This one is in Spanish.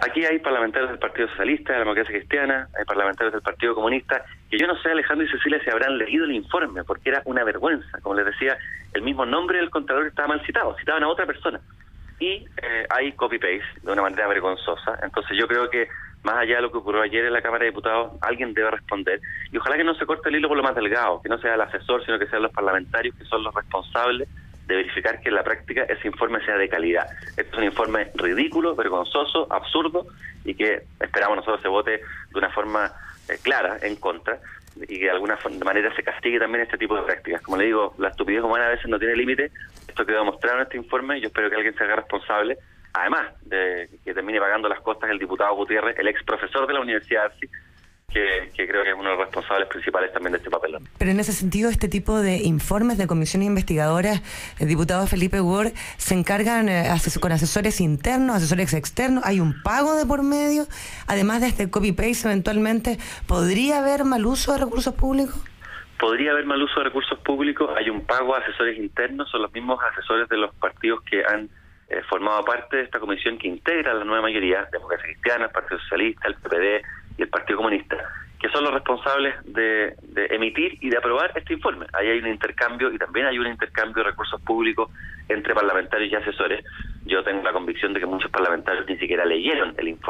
Aquí hay parlamentarios del Partido Socialista, de la Democracia Cristiana, hay parlamentarios del Partido Comunista, que yo no sé, Alejandro y Cecilia, si habrán leído el informe, porque era una vergüenza. Como les decía, el mismo nombre del contador estaba mal citado, citaban a otra persona. Y eh, hay copy-paste de una manera vergonzosa. Entonces yo creo que, más allá de lo que ocurrió ayer en la Cámara de Diputados, alguien debe responder. Y ojalá que no se corte el hilo por lo más delgado, que no sea el asesor, sino que sean los parlamentarios que son los responsables de verificar que en la práctica ese informe sea de calidad. Este es un informe ridículo, vergonzoso, absurdo y que esperamos nosotros se vote de una forma eh, clara en contra y que de alguna manera se castigue también este tipo de prácticas. Como le digo, la estupidez humana a veces no tiene límite. Esto quedó demostrado en este informe y yo espero que alguien se haga responsable. Además de que termine pagando las costas el diputado Gutiérrez, el ex profesor de la Universidad Arci, que, creo que es uno de los responsables principales también de este papelón. Pero en ese sentido, este tipo de informes de comisiones investigadoras, el diputado Felipe Ward, se encargan eh, con asesores internos, asesores externos, hay un pago de por medio, además de este copy-paste eventualmente, ¿podría haber mal uso de recursos públicos? Podría haber mal uso de recursos públicos, hay un pago a asesores internos, son los mismos asesores de los partidos que han eh, formado parte de esta comisión que integra la nueva mayoría, Democracia Cristiana, el Partido Socialista, el PPD, y el Partido Comunista, que son los responsables de, emitir y de aprobar este informe. Ahí hay un intercambio y también hay un intercambio de recursos públicos entre parlamentarios y asesores. Yo tengo la convicción de que muchos parlamentarios ni siquiera leyeron el informe.